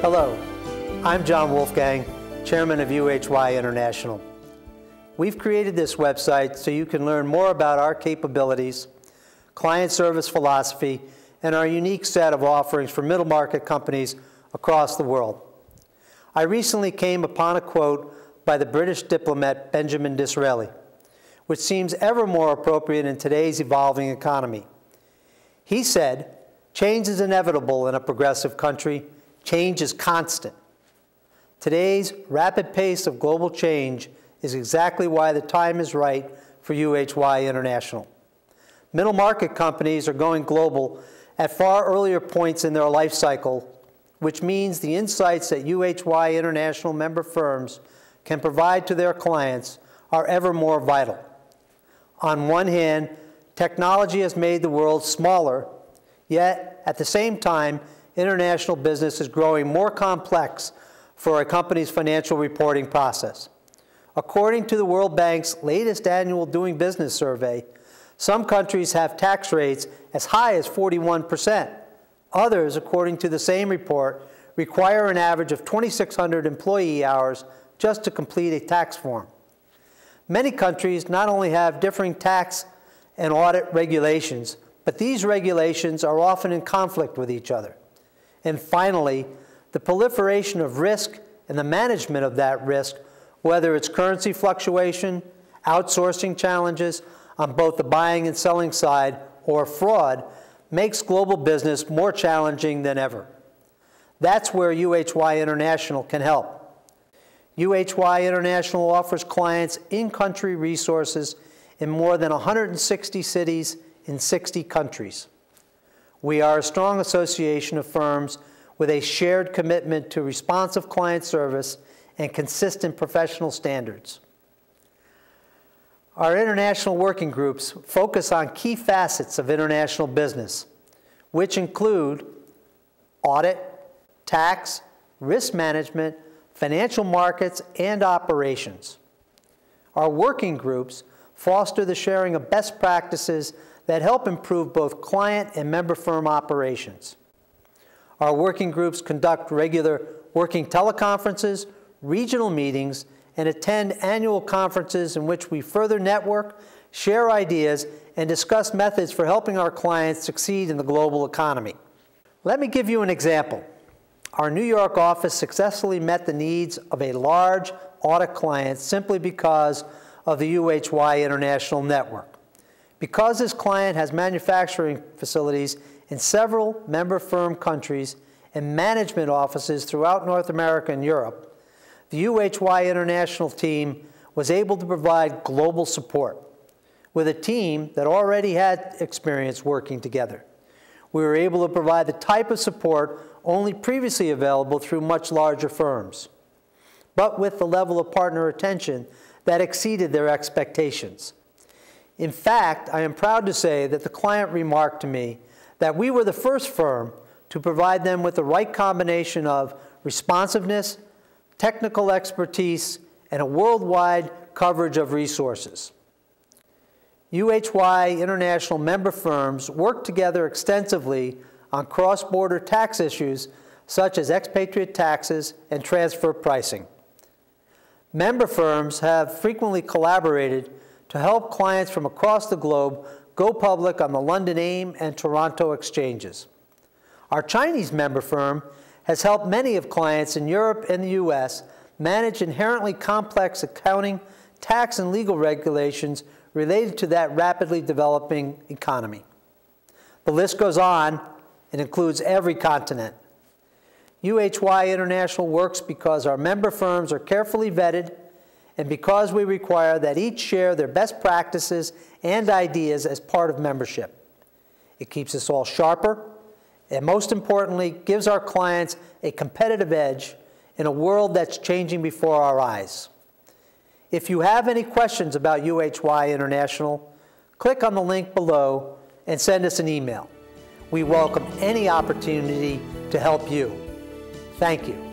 Hello, I'm John Wolfgang, Chairman of UHY International. We've created this website so you can learn more about our capabilities, client service philosophy, and our unique set of offerings for middle market companies across the world. I recently came upon a quote by the British diplomat Benjamin Disraeli, which seems ever more appropriate in today's evolving economy. He said, change is inevitable in a progressive country, change is constant. Today's rapid pace of global change is exactly why the time is right for UHY International. Middle market companies are going global at far earlier points in their life cycle, which means the insights that UHY International member firms can provide to their clients are ever more vital. On one hand, technology has made the world smaller, yet at the same time, international business is growing more complex for a company's financial reporting process. According to the World Bank's latest annual Doing Business survey, some countries have tax rates as high as 41%. Others, according to the same report, require an average of 2,600 employee hours just to complete a tax form. Many countries not only have differing tax and audit regulations, but these regulations are often in conflict with each other. And finally, the proliferation of risk and the management of that risk whether it's currency fluctuation, outsourcing challenges on both the buying and selling side, or fraud, makes global business more challenging than ever. That's where UHY International can help. UHY International offers clients in-country resources in more than 160 cities in 60 countries. We are a strong association of firms with a shared commitment to responsive client service and consistent professional standards. Our international working groups focus on key facets of international business, which include audit, tax, risk management, financial markets, and operations. Our working groups foster the sharing of best practices that help improve both client and member firm operations. Our working groups conduct regular working teleconferences, regional meetings, and attend annual conferences in which we further network, share ideas, and discuss methods for helping our clients succeed in the global economy. Let me give you an example. Our New York office successfully met the needs of a large audit client simply because of the UHY International Network. Because this client has manufacturing facilities in several member firm countries and management offices throughout North America and Europe, the UHY International team was able to provide global support with a team that already had experience working together. We were able to provide the type of support only previously available through much larger firms, but with the level of partner attention that exceeded their expectations. In fact, I am proud to say that the client remarked to me that we were the first firm to provide them with the right combination of responsiveness technical expertise, and a worldwide coverage of resources. UHY international member firms work together extensively on cross-border tax issues such as expatriate taxes and transfer pricing. Member firms have frequently collaborated to help clients from across the globe go public on the London AIM and Toronto exchanges. Our Chinese member firm has helped many of clients in Europe and the US manage inherently complex accounting, tax, and legal regulations related to that rapidly developing economy. The list goes on and includes every continent. UHY International works because our member firms are carefully vetted and because we require that each share their best practices and ideas as part of membership. It keeps us all sharper, and most importantly, gives our clients a competitive edge in a world that's changing before our eyes. If you have any questions about UHY International, click on the link below and send us an email. We welcome any opportunity to help you. Thank you.